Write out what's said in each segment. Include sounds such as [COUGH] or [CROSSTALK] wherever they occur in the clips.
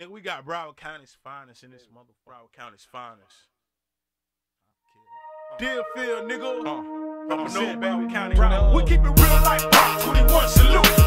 Nigga, we got Broward County's finest in this motherfucker. Broward County's finest. Deerfield, nigga. Uh, uh, Broward County. Broward. We keep it real like Rock 21 salute.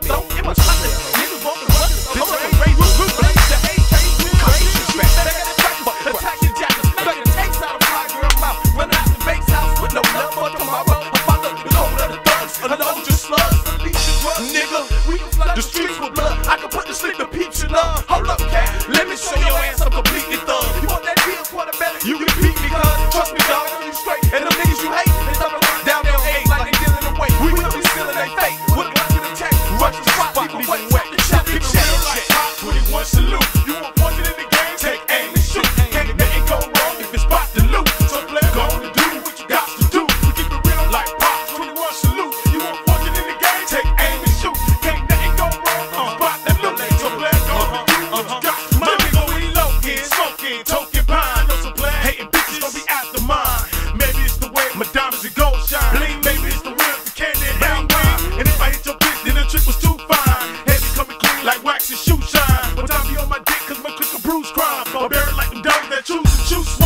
Don't give a fuck. Niggas want the brothers. Bitch, I'm. juice.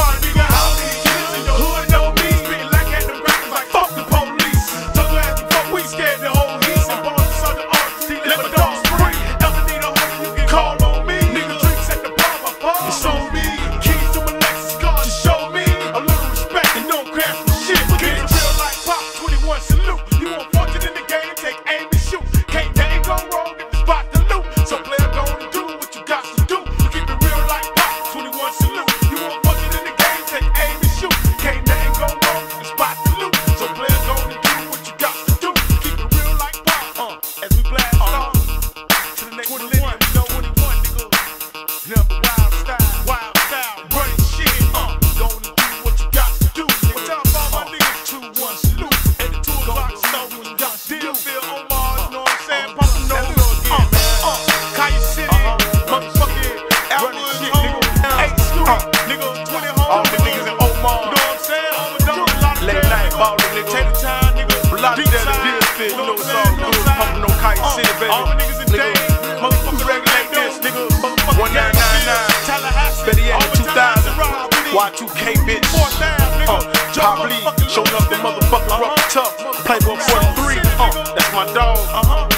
fit. You know it's all no kite, uh, city, baby. All my niggas in nigga. Motherfucker regulate this, nigga. 1999. Tallahassee. Better yet, 2000. Y2K bitch. Uh, Pop Lee, showing up the motherfucking rough tough. Playboy 43, uh, that's my dog. Uh,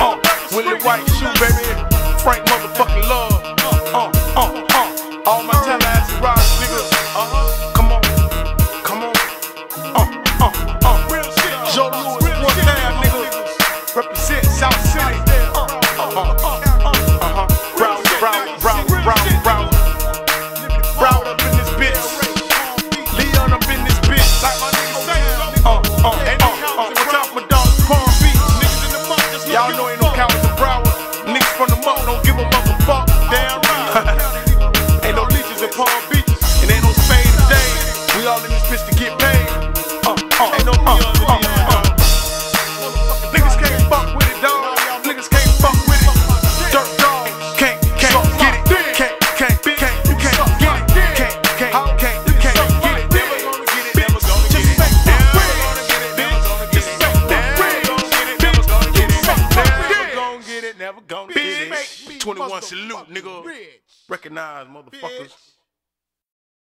Uh, Willie White, shoe baby. Frank motherfucking love. Uh, uh, uh. Y'all know ain't no cowards in Broward. Niggas from the mall don't give a motherfuck. Damn right. [LAUGHS] ain't no leeches in Palm Beaches. And ain't no Spain today. We all in this bitch to get paid. Uh, uh, ain't no uh, uh, uh, uh. 21 salute, nigga. Recognize, motherfuckers.